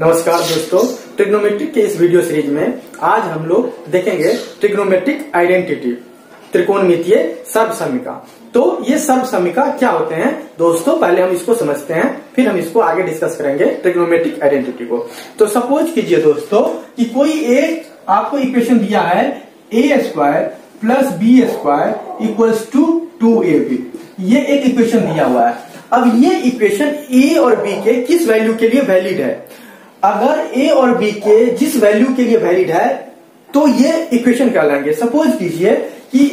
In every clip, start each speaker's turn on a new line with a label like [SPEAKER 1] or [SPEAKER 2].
[SPEAKER 1] नमस्कार दोस्तों ट्रिग्नोमेट्रिक के इस वीडियो सीरीज़ में आज हम लोग देखेंगे ट्रिग्नोमेट्रिक आइडेंटिटी त्रिकोणमितीय सर्व समीका तो ये सर्व समीका क्या होते हैं? दोस्तों, पहले हम इसको समझते हैं, फिर हम इसको आगे डिस्कस करेंगे ट्रिग्नोमेट्रिक आइडेंटिटी को। तो सपोज़ कीजिए दोस्तों कि कोई एक, आपको इक्वेशन दिया है A square plus B square equals to two A B ये एक इक्वेशन दिया हुआ है। अब ये इक्वेशन ए और बी के किस वैल्यू के लिए वैलिड है? अगर ए और बी के जिस वैल्यू के लिए वैलिड है तो ये इक्वेशन कहलाएँगे सपोज़ कीजिए कि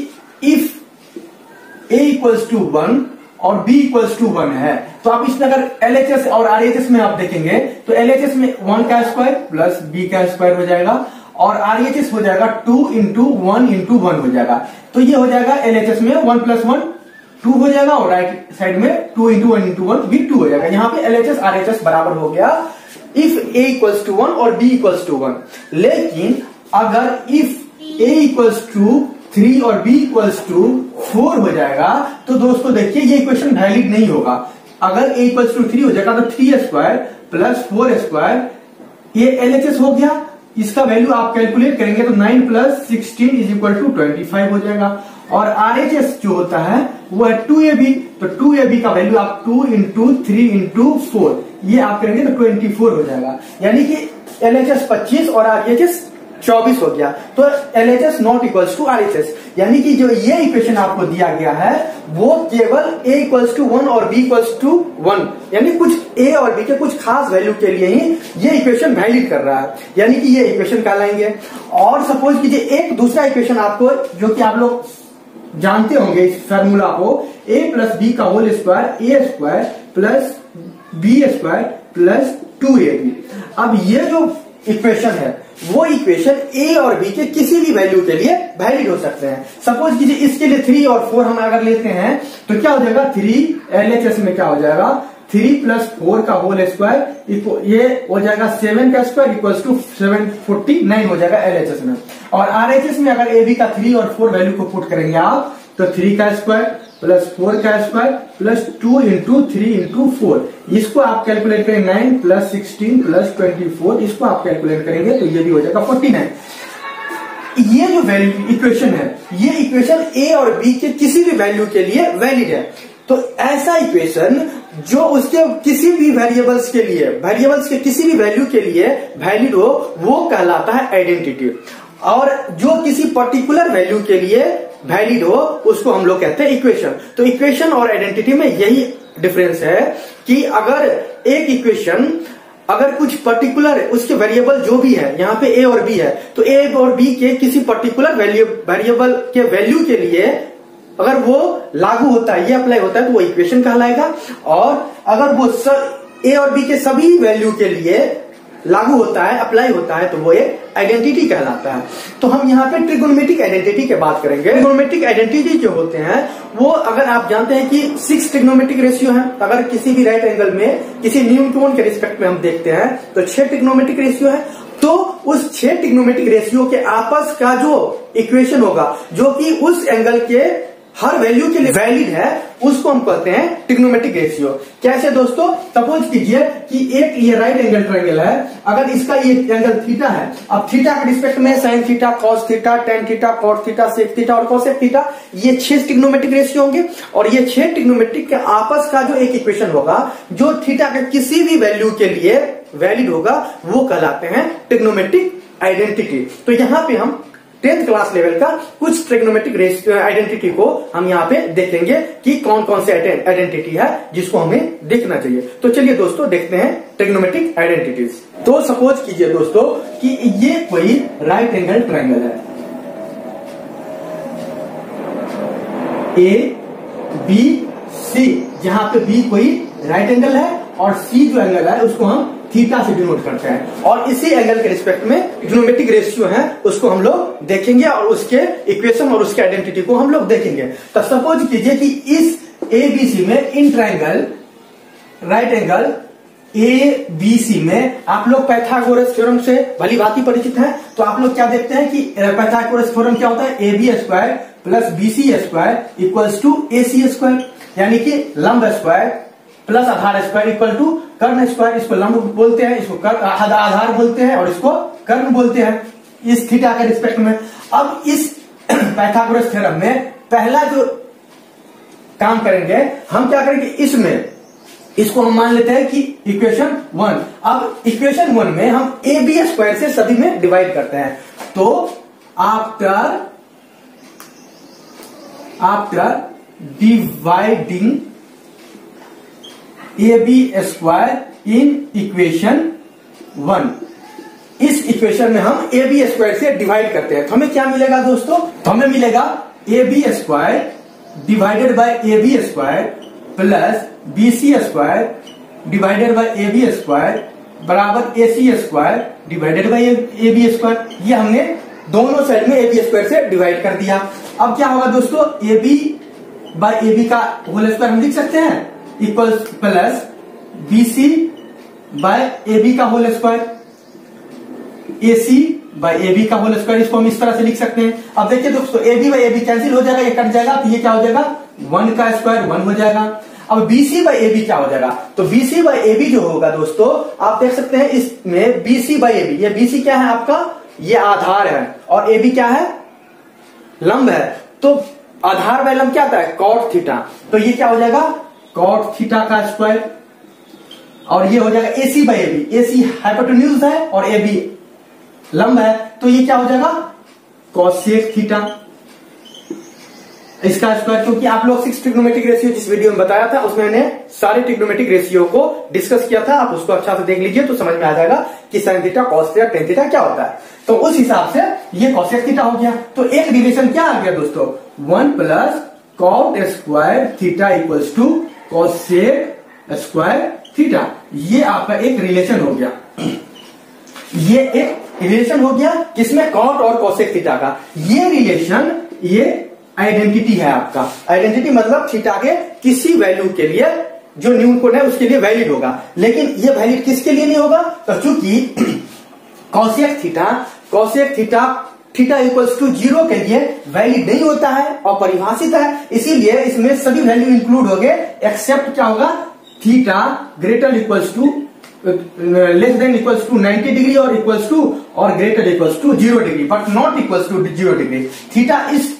[SPEAKER 1] if A equals to one और बी इक्वल्स टू वन है तो आप इसमें अगर एलएचएस और आरएचएस में आप देखेंगे तो एलएचएस में वन का स्क्वायर प्लस बी का स्क्वायर हो जाएगा और आरएचएस हो जाएगा two into one into one हो जाएगा। तो ये हो जाएगा एलएचएस में वन प्लस वन टू हो जाएगा और राइट साइड में two into one into one B two हो जाएगा। यहाँ पे एलएचएस आरएचएस बराबर हो गया। If A equals to one और बी इक्वल्स टू वन लेकिन अगर if A equals to three और बी इक्वल्स टू फोर हो जाएगा तो दोस्तों देखिए ये इक्वेशन वैलिड नहीं होगा। अगर ए इक्वल्स टू थ्री हो जाएगा तो three square plus four square ये एलएचएस हो गया। इसका वैल्यू आप कैलकुलेट करेंगे तो nine plus sixteen is equal to twenty five हो जाएगा। और आर एच एस जो होता है, वो है टू ए बी तो टू ए बी का वैल्यू आप two into three into four ये आप करेंगे तो ट्वेंटी फोर हो जाएगा। यानी कि एल एच एस पच्चीस और आर एच एस चौबीस हो गया। तो L H S not equals to R H S यानी कि जो ये इक्वेशन आपको दिया गया है, वो केवल ए इक्वल्स टू वन और बी इक्वल्स टू वन यानी कुछ ए और बी के कुछ खास वैल्यू के लिए ही ये इक्वेशन वैलिड कर रहा है। यानी कि ये इक्वेशन कहलाएँगे। और सपोज़ कीजिए एक दूसरा इक्वेशन आपको, जो कि आप लोग जानते होंगे इस फॉर्मूला को ए प्लस बी का whole square A square plus B square plus two A B अब ये जो इक्वेशन है, वो इक्वेशन ए और बी के किसी भी वैल्यू के लिए वैलिड हो सकते हैं। सपोज़ कीजिए इसके लिए थ्री और फोर हम अगर लेते हैं तो क्या हो जाएगा? थ्री एलएचएस में क्या हो जाएगा? थ्री प्लस फोर का होल स्क्वायर ये हो जाएगा सेवन का square equal to seven forty nine हो जाएगा एलएचएस में। और आरएचएस में अगर ए बी का थ्री और फोर वैल्यू को पुट करेंगे आप तो थ्री का स्क्वायर प्लस फोर का square plus two into three into four, इसको आप कैलकुलेट करेंगे nine plus sixteen plus twenty four, इसको आप कैलकुलेट करेंगे तो ये भी हो जाएगा फोर्टी नाइन। ये जो वैल्यू इक्वेशन है, ये इक्वेशन ए और बी के किसी भी वैल्यू के लिए वैलिड है। तो ऐसा इक्वेशन जो उसके किसी भी वेरिएबल्स के लिए वेरिएबल्स के किसी भी वैल्यू के लिए वैलिड हो, वो कहलाता है आइडेंटिटी और जो किसी पर्टिकुलर वैल्यू के लिए वैलिड हो, उसको हम लोग कहते हैं इक्वेशन तो इक्वेशन और आइडेंटिटी में यही डिफरेंस है कि अगर एक इक्वेशन अगर कुछ पर्टिकुलर उसके वेरिएबल जो भी है, यहाँ पे ए और बी है तो ए और बी के किसी पर्टिकुलर वैल्यू वेरिएबल के वैल्यू के लिए अगर वो लागू होता है, ये अप्लाई होता है तो वो इक्वेशन कहलाएगा। और अगर वो ए और बी के सभी वैल्यू के लिए लागू होता है अप्लाई होता है तो वो एक आइडेंटिटी कहलाता है। तो हम यहाँ पे ट्रिगोनोमेट्रिक आइडेंटिटी की बात करेंगे। ट्रिगोनोमेट्रिक आइडेंटिटी जो होते हैं, वो अगर आप जानते हैं कि सिक्स ट्रिग्नोमेट्रिक रेशियो है अगर किसी भी राइट एंगल में, किसी न्यूटोन के रिस्पेक्ट में हम देखते हैं तो छह ट्रिग्नोमेट्रिक रेशियो है। तो उस छह ट्रिग्नोमेट्रिक रेशियो के आपस का जो इक्वेशन होगा, जो कि उस एंगल के हर वैल्यू के लिए वैलिड है, उसको हम कहते हैं टिग्नोमेट्रिक रेशियो कैसे दोस्तों? सपोज़ कीजिए कि एक ये राइट एंगल ट्रायंगल है, अगर इसका ये एंगल थीटा है, अब थीटा के रिस्पेक्ट में sine theta cos theta tan theta cot theta sec theta और कॉसेक थीटा ये छह टिग्नोमेट्रिक रेशियो होंगे और ये छह टिग्नोमेट्रिक के आपस का जो एक इक्वेशन होगा, जो थीटा के किसी भी वैल्यू के लिए वैलिड होगा, वो कहलाते हैं टिग्नोमेट्रिक आइडेंटिटी तो यहाँ पे हम टेंथ क्लास लेवल का कुछ ट्रिग्नोमेट्रिक आइडेंटिटी को हम यहाँ पे देखेंगे कि कौन कौन से आइडेंटिटी है जिसको हमें देखना चाहिए। तो चलिए दोस्तों, देखते हैं ट्रिग्नोमेट्रिक आइडेंटिटीज तो सपोज़ कीजिए दोस्तों कि ये कोई राइट एंगल ट्रायंगल है। ए बी सी जहाँ पे बी कोई राइट एंगल है और सी जो एंगल है, उसको हम थीटा से डिनोट करते हैं। और इसी एंगल के रिस्पेक्ट में इकोनोमेट्रिक रेशियो है, उसको हम लोग देखेंगे और उसके इक्वेशन और उसके आइडेंटिटी को हम लोग देखेंगे। तो सपोज़ कीजिए कि इस एबीसी में इन triangle right angle A B C में आप लोग पैथागोरस थ्योरम से भली भांति परिचित हैं तो आप लोग क्या देखते हैं कि पैथागोरस थ्योरम क्या होता है? A B square plus B C square equals to A C square यानी कि लंब स्क्वायर प्लस आधार स्क्वायर इक्वल टू कर्ण स्क्वायर, इसको लंब बोलते हैं, इसको आधार बोलते हैं और इसको कर्ण बोलते हैं। इस थीटा के रिस्पेक्ट में। अब इस पैथागोरस थ्योरम में पहला जो काम करेंगे, हम क्या करेंगे? इसमें, इसको हम मान लेते हैं कि इक्वेशन वन अब इक्वेशन वन में हम ए बी स्क्वायर से सभी में डिवाइड करते हैं। तो after after dividing A B square in equation one. इस इक्वेशन में हम ए बी स्क्वायर से डिवाइड करते हैं। तो हमें क्या मिलेगा दोस्तों? तो हमें मिलेगा A B square divided by A B square plus B C square divided by A B square बराबर A C square divided by A B square. ये हमने दोनों साइड में ए बी स्क्वायर से डिवाइड कर दिया। अब क्या होगा दोस्तों? A B by A B का होल स्क्वायर हम लिख सकते हैं? Equal plus B C by A B का whole square A C by A B का होल स्क्वायर इसको हम इस तरह से लिख सकते हैं। अब देखिए दोस्तों A B by A B cancel हो जाएगा, ये कट जाएगा तो ये क्या हो जाएगा? वन का स्क्वायर वन हो जाएगा। अब बीसी बाई ए बी क्या हो जाएगा? तो बीसी बाई ए बी जो होगा दोस्तों, आप देख सकते हैं इसमें बीसी बाई ए बी ये बीसी क्या है आपका? ये आधार है। और ए बी क्या है? लंब है। तो आधार बाय लंब क्या आता है? कॉट थीटा तो ये क्या हो जाएगा? कॉट थीटा का स्क्वायर और ये हो जाएगा AC by A B AC hypotenuse है और ए बी लंब है तो ये क्या हो जाएगा? कॉसेक थीटा इसका स्क्वायर क्योंकि आप लोग सिक्स ट्रिग्नोमेट्रिक रेशियो जिस वीडियो में बताया था, उसमें मैंने सारे ट्रिग्नोमेट्रिक रेशियो को डिस्कस किया था। आप उसको अच्छा से देख लीजिए तो समझ में आ जाएगा कि sine theta cos theta tan theta क्या होता है। तो उस हिसाब से ये कॉसेक थीटा हो गया। तो एक रिलेशन क्या आ गया दोस्तों? One plus cot square theta equals to cosec square theta ये आपका एक रिलेशन हो गया। ये एक रिलेशन हो गया किसमें? कॉट और कॉसेक थीटा का। ये रिलेशन ये आइडेंटिटी है आपका। आइडेंटिटी मतलब थीटा के किसी वैल्यू के लिए जो न्यून कोड है, उसके लिए वैलिड होगा। लेकिन ये वैलिड किसके लिए नहीं होगा? तो चूँकि cosec theta cosec theta theta equals to zero के लिए वैलिड नहीं होता है और परिभाषित है। इसीलिए इसमें सभी वैल्यू इंक्लूड हो गए एक्सेप्ट क्या होगा? Theta greater equals to less than equals to 90 degree और इक्वल्स टू और greater equals to zero degree but not equals to zero degree theta इस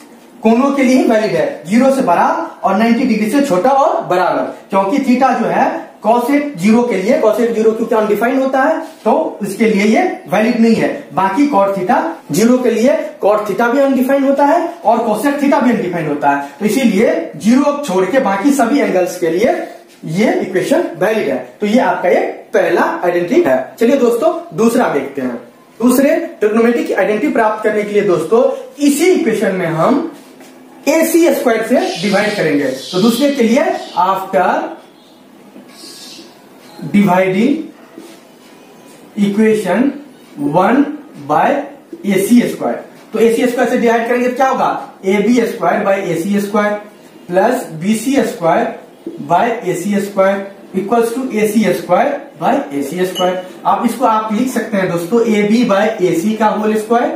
[SPEAKER 1] कोनों के लिए ही वैलिड है। ज़ीरो से बड़ा और 90 डिग्री से छोटा और बराबर। क्योंकि थीटा जो है कॉसेट ज़ीरो के लिए, कॉसेट ज़ीरो क्योंकि अनडिफाइंड होता है तो इसके लिए ये वैलिड नहीं है। बाकी कॉट थीटा ज़ीरो के लिए कॉट थीटा भी अनडिफाइंड होता है और कॉसेट थीटा भी अनडिफाइंड होता है। तो इसीलिए ज़ीरो छोड़ के बाकी सभी एंगल्स के लिए ये इक्वेशन वैलिड है। तो ये आपका एक पहला आइडेंटिटी है। चलिए दोस्तों, दूसरा देखते हैं। दूसरे ट्रिग्नोमेट्रिक आइडेंटिटी प्राप्त करने के लिए दोस्तों, इसी इक्वेशन में हम ए सी स्क्वायर से डिवाइड करेंगे। तो दूसरे के लिए after dividing equation one by A C square तो ए सी स्क्वायर से डिवाइड करेंगे तो क्या होगा A B square by A C square plus B C square by A C square equals to A C square by A C square आप इसको आप लिख सकते हैं दोस्तों A B by A C का whole square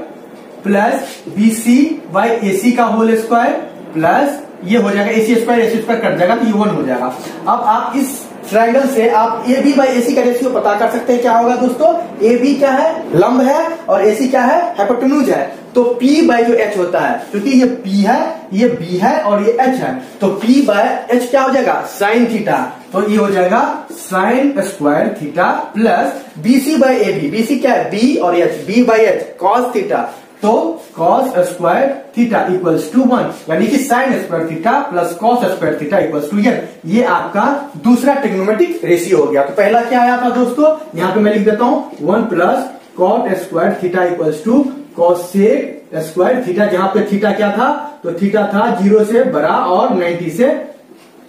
[SPEAKER 1] plus B C by A C का whole square plus ये हो जाएगा A C square A C square cut जाएगा तो ये वन हो जाएगा अब आप इस ट्राइंगल से आप A B by A C का रेशियो पता कर सकते हैं क्या होगा दोस्तों? ए बी क्या है? लंब है और ए सी क्या है? हाइपोटेन्यूज है। तो P बाय जो H होता है, क्योंकि ये P है, ये B है और ये H है तो P बाय H क्या हो जाएगा? साइन थीटा तो ये हो जाएगा sine square theta plus BC by B C क्या है? B और H B by H cos theta तो cos square theta equals to one यानी कि sine square theta plus cos square theta equals to N ये आपका दूसरा टेक्नोमेटिक ratio हो गया। तो पहला क्या आया था दोस्तों? यहाँ पे मैं लिख देता हूँ। One plus cot square theta equals to cosec square theta जहाँ पे थीटा क्या था? तो थीटा था ज़ीरो से बड़ा और नाइन्टी से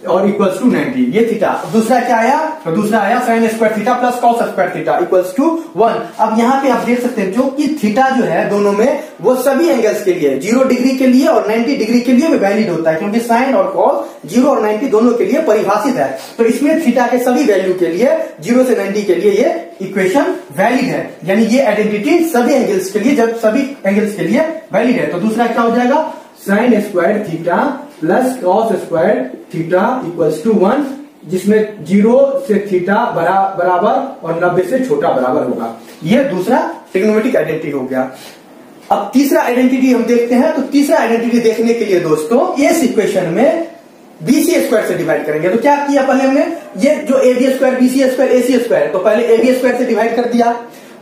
[SPEAKER 1] और इक्वल्स टू नाइनटी ये थीटा दूसरा क्या आया? तो दूसरा आया sine square theta plus cos square theta equals to one अब यहाँ पे आप देख सकते हैं जो कि थीटा जो है दोनों में वो सभी एंगल्स के लिए ज़ीरो डिग्री के लिए और 90 डिग्री के लिए भी वैलिड होता है क्योंकि साइन और कॉस ज़ीरो और 90 दोनों के लिए परिभाषित है। तो इसमें थीटा के सभी वैल्यू के लिए ज़ीरो से नाइन्टी के लिए ये इक्वेशन वैलिड है। यानी ये आइडेंटिटी सभी एंगल्स के लिए जब सभी एंगल्स के लिए वैलिड है तो दूसरा क्या हो जाएगा? Sine square theta plus cos square theta equals to one जिसमें ज़ीरो से थीटा बरा, बराबर और नब्बे से छोटा बराबर होगा। यह दूसरा ट्रिग्नोमेट्रिक आइडेंटिटी हो गया। अब तीसरा आइडेंटिटी हम देखते हैं तो तीसरा आइडेंटिटी देखने के लिए दोस्तों इस इक्वेशन में बीसी स्क्वायर से डिवाइड करेंगे। तो क्या किया पहले हमने? ये जो A B square BC square AC square तो पहले ए बी स्क्वायर से डिवाइड कर दिया।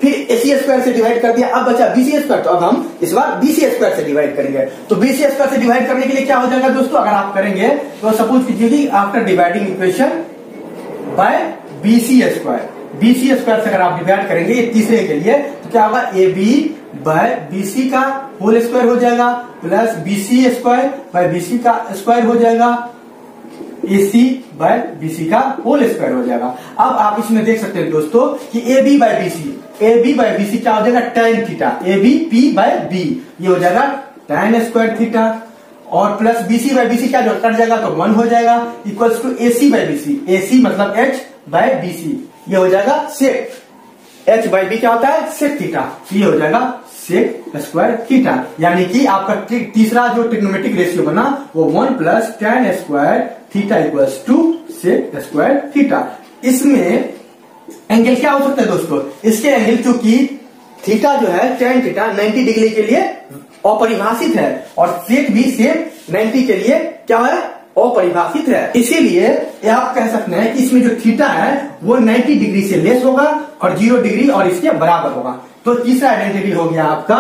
[SPEAKER 1] फिर एसी स्क्वायर से डिवाइड कर दिया। अब बचा बीसी स्क्वायर तो अब हम इस बार बीसी स्क्वायर से डिवाइड करेंगे। तो बीसी स्क्वायर से डिवाइड करने के लिए क्या हो जाएगा दोस्तों? अगर आप करेंगे तो सपोज़ कीजिए कि after dividing equation by BC square BC square से अगर आप डिवाइड करेंगे ये तीसरे के लिए तो क्या होगा? ए बी बाय बीसी का होल स्क्वायर हो जाएगा। Plus BC square by BC का स्क्वायर हो जाएगा। एसी बाय बीसी का होल स्क्वायर हो जाएगा। अब आप इसमें देख सकते हैं दोस्तों कि A B by BC A B by BC क्या हो जाएगा? Tan theta A B P by B ये हो जाएगा टेन स्क्वायर थीटा और प्लस बीसी बाय बीसी क्या जो कट जाएगा तो वन हो जाएगा। Equals to AC by BC AC मतलब एच बाय बीसी ये हो जाएगा सेक एच बाय बी क्या होता है? सेक थीटा ये हो जाएगा सेक स्क्वायर थीटा यानी कि आपका तीसरा जो ट्रिग्नोमेट्रिक रेशियो बना, वो one plus tan square theta equals to sec square theta इसमें एंगल क्या हो सकता है दोस्तों? इसके एंगल चूँकि थीटा जो है टेन थीटा 90 डिग्री के लिए अपरिभाषित है और सेक भी सेम 90 के लिए क्या है? अपरिभाषित है। इसीलिए आप कह सकते हैं कि इसमें जो थीटा है, वो 90 डिग्री से लेस होगा और ज़ीरो डिग्री और इसके बराबर होगा। तो तीसरा आइडेंटिटी हो गया आपका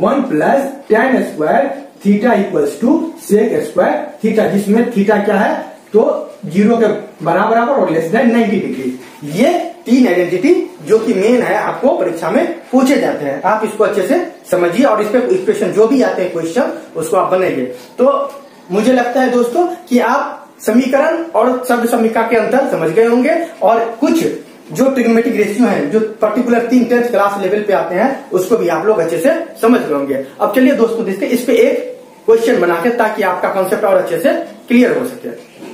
[SPEAKER 1] one plus tan square theta equals to sec square theta जिसमें थीटा क्या है? तो ज़ीरो के बराबर और लेस देन नाइन्टी डिग्री ये तीन आइडेंटिटी जो कि मेन है, आपको परीक्षा में पूछे जाते हैं। आप इसको अच्छे से समझिए और इस पे इक्वेशन जो भी आते हैं क्वेश्चन उसको आप बनाइए। तो मुझे लगता है दोस्तों कि आप समीकरण और शब्द समीका के अंतर समझ गए होंगे और कुछ जो ट्रिग्नोमेट्रिक रेशियो है, जो पर्टिकुलर तीन टेंथ क्लास लेवल पे आते हैं, उसको भी आप लोग अच्छे से समझ गए होंगे। अब चलिए दोस्तों देखते इस पे एक क्वेश्चन बना के ताकि आपका कॉन्सेप्ट और अच्छे से क्लियर हो सके।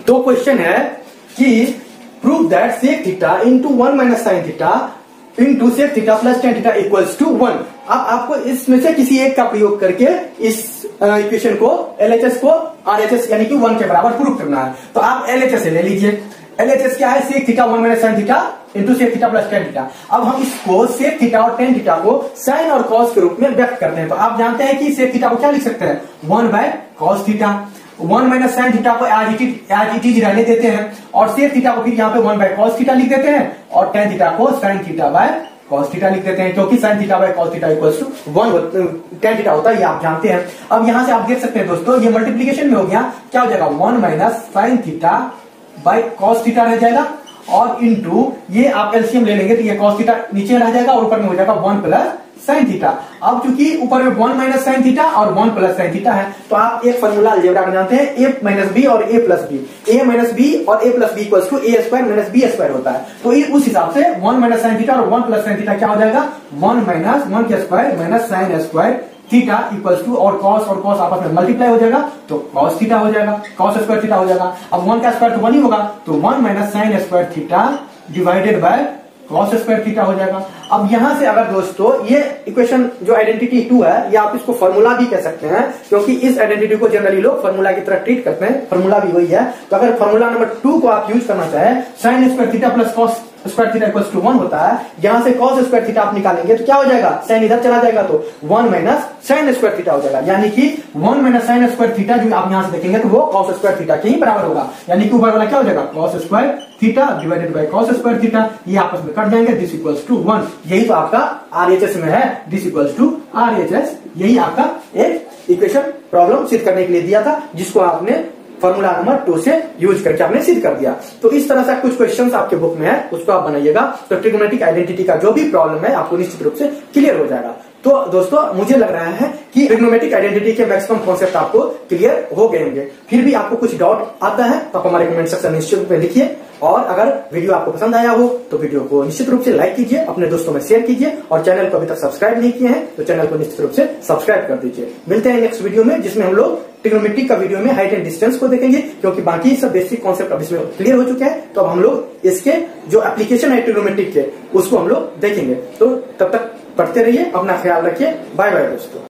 [SPEAKER 1] तो क्वेश्चन है कि prove that sec theta into one minus sine theta into sec theta plus tan theta equals to one अब आपको इसमें से किसी एक का प्रयोग करके इस इक्वेशन को एलएचएस को आरएचएस यानी कि वन के बराबर प्रूव करना है। तो आप एलएचएस ले लीजिए। एलएचएस क्या है? Sec theta one minus sine theta into sec theta plus tan theta अब हम इसको सेक थीटा और टेन थीटा को साइन और कॉस के रूप में व्यक्त करते हैं। तो आप जानते हैं कि सेक थीटा को क्या लिख सकते हैं? One by cos theta one minus sine theta को as it as it is रहने देते हैं। और सेफ़ थीटा को फिर यहाँ पे वन बाय कॉस थीटा लिख देते हैं। और टेन थीटा को sine theta by cos theta लिख देते हैं। क्योंकि sine theta by cos theta equals to one tan theta होता है, ये आप जानते हैं। अब यहाँ से आप देख सकते हैं दोस्तों, ये मल्टीप्लीकेशन में हो गया। क्या हो जाएगा? One minus sine theta by cos theta रह जाएगा। और इंटू ये आप एलसीएम ले लेंगे तो ये कॉस थीटा नीचे रह जाएगा और ऊपर में हो जाएगा वन प्लस साइन थीटा अब चूँकि ऊपर में वन माइनस साइन थीटा और वन प्लस साइन थीटा है तो आप एक फॉर्मूला अलजेब्रा में जानते हैं ए माइनस बी और A plus B A minus B और A plus B equals to A square minus B square होता है. तो ये उस हिसाब से वन माइनस साइन थीटा और वन प्लस साइन थीटा क्या हो जाएगा? वन माइनस वन के square minus sine square theta equals to और कॉस और कॉस आपस में मल्टीप्लाई हो जाएगा तो कॉस थीटा हो जाएगा कॉस स्क्वायर थीटा हो जाएगा। अब वन का स्क्वायर तो वन ही होगा तो one minus sine square theta divided by cos square theta हो जाएगा। अब यहाँ से अगर दोस्तों, ये इक्वेशन जो आइडेंटिटी टू है, या आप इसको फॉर्मूला भी कह सकते हैं, क्योंकि इस आइडेंटिटी को जनरली लोग फॉर्मूला की तरह ट्रीट करते हैं फॉर्मूला भी वही है। तो अगर फॉर्मूला नंबर टू को आप यूज़ करना चाहे sine square theta plus cos square theta equals to one होता है, यहाँ से कॉस स्क्वायर थीटा आप निकालेंगे तो क्या हो जाएगा? साइन इधर चला जाएगा तो one minus sine square theta हो जाएगा। यानी कि one minus sine square theta जो आप यहाँ से देखेंगे तो वो कॉस स्क्वायर थीटा के ही बराबर होगा। यानी कि ऊपर वाला क्या हो जाएगा? Cos square theta divided by cos square theta ये आपस में कट जाएँगे। दिस इक्वल्स टू वन यही तो आपका आरएचएस में है। दिस इक्वल्स टू आरएचएस यही आपका एक इक्वेशन प्रॉब्लम सिद्ध करने के लिए दिया था, जिसको आपने फॉर्मूला नंबर टू से यूज़ करके आपने सिद्ध कर दिया। तो इस तरह से कुछ क्वेश्चन आपके बुक में है, उसको आप बनाइएगा। तो ट्रिग्नोमेटिक आइडेंटिटी का जो भी प्रॉब्लम है, आपको निश्चित रूप से क्लियर हो जाएगा। तो दोस्तों, मुझे लग रहा है कि ट्रिग्नोमेटिक आइडेंटिटी के मैक्सिमम कॉन्सेप्ट आपको क्लियर हो गए होंगे। फिर भी आपको कुछ डाउट आता है तो आप हमारे कमेंट सेक्शन निश्चित रूप में लिखिए। और अगर वीडियो आपको पसंद आया हो तो वीडियो को निश्चित रूप से लाइक कीजिए, अपने दोस्तों में शेयर कीजिए, और चैनल को अभी तक सब्सक्राइब नहीं किए हैं तो चैनल को निश्चित रूप से सब्सक्राइब कर दीजिए। मिलते हैं नेक्स्ट वीडियो में, जिसमें हम लोग ट्रिग्नोमेट्रिक का वीडियो में हाइट एंड डिस्टेंस को देखेंगे, क्योंकि बाकी सब बेसिक कॉन्सेप्ट अब इसमें क्लियर हो चुके हैं। तो अब हम लोग इसके जो एप्लीकेशन है ट्रिग्नोमेट्रिक के, उसको हम लोग देखेंगे। तो तब तक पढ़ते रहिए, अपना ख्याल रखिए। बाय बाय दोस्तों।